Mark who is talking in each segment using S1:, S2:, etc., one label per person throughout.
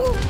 S1: Ooh.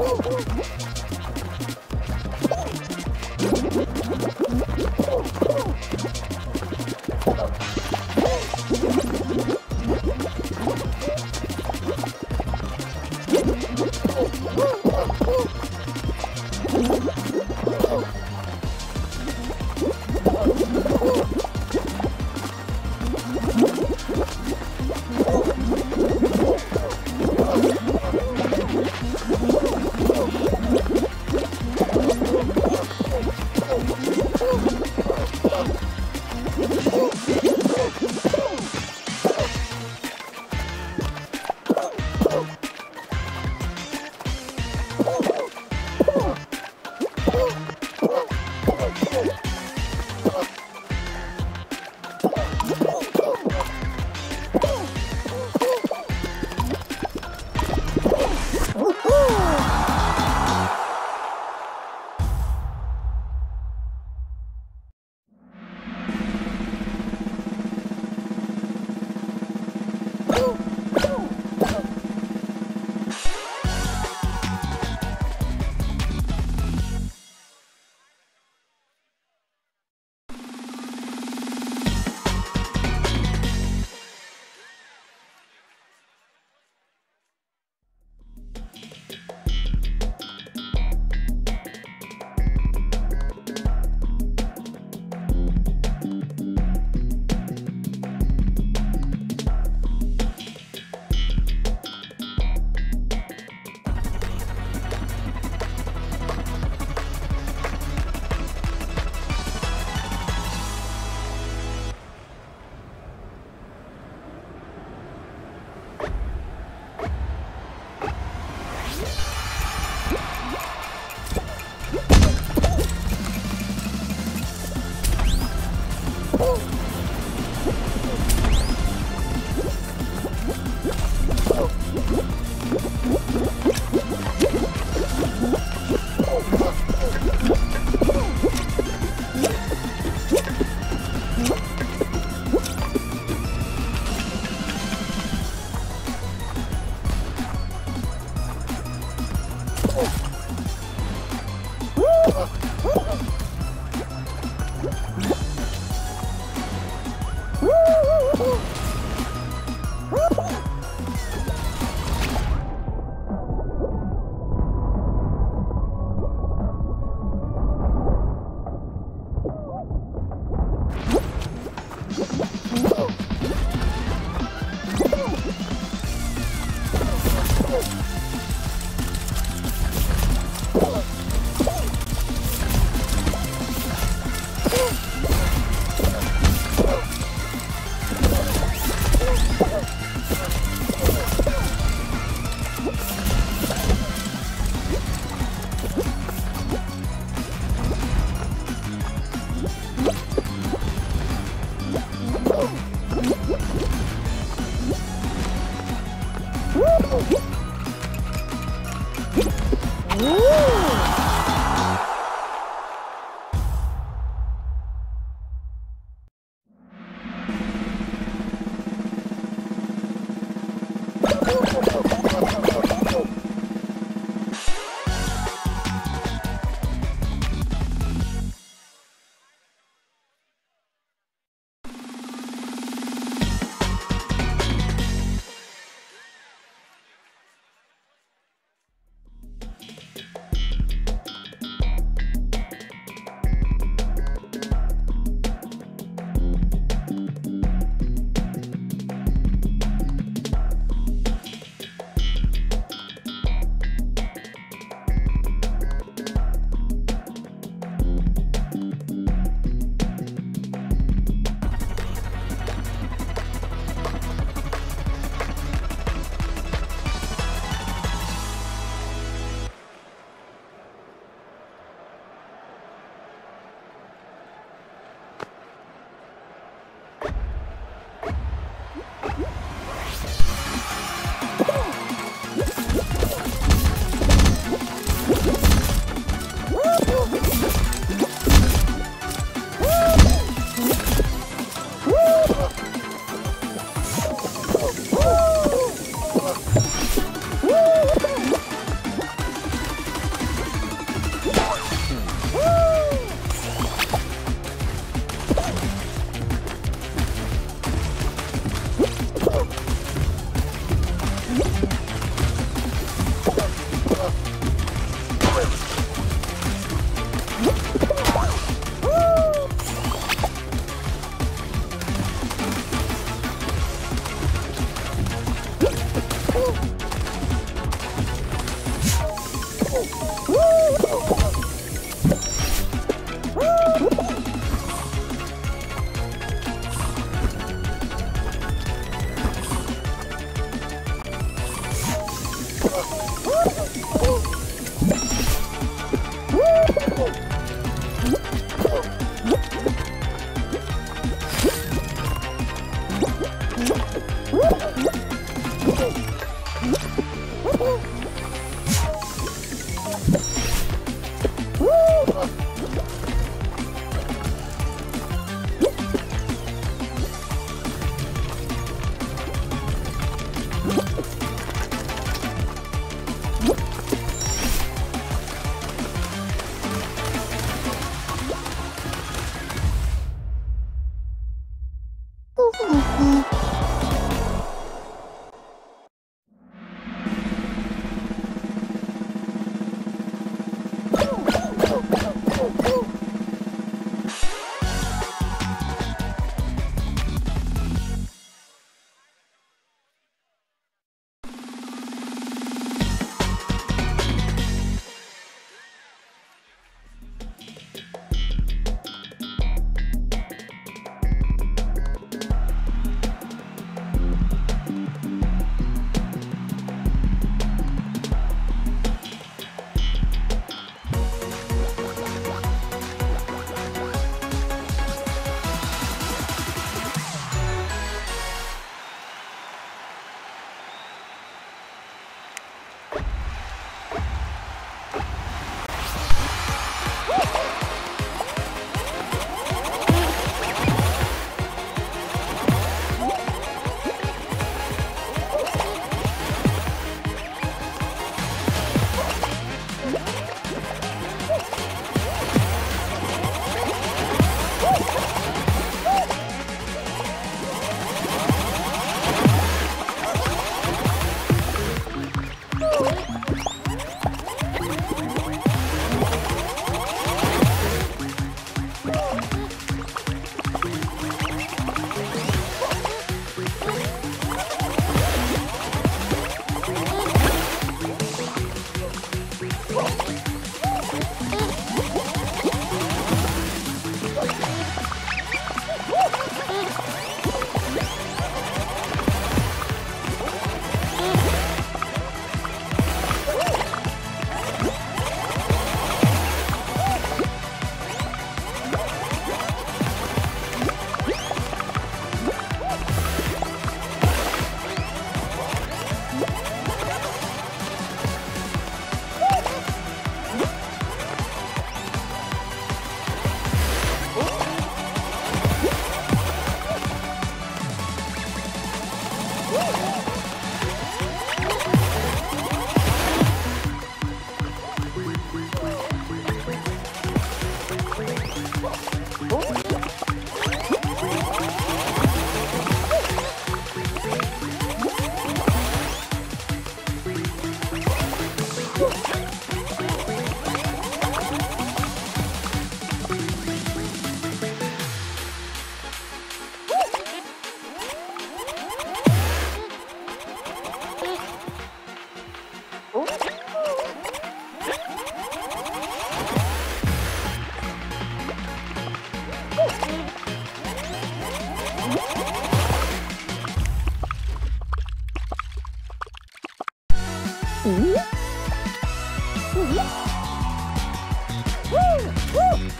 S1: Uh, uh, uh.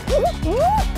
S1: Ooh,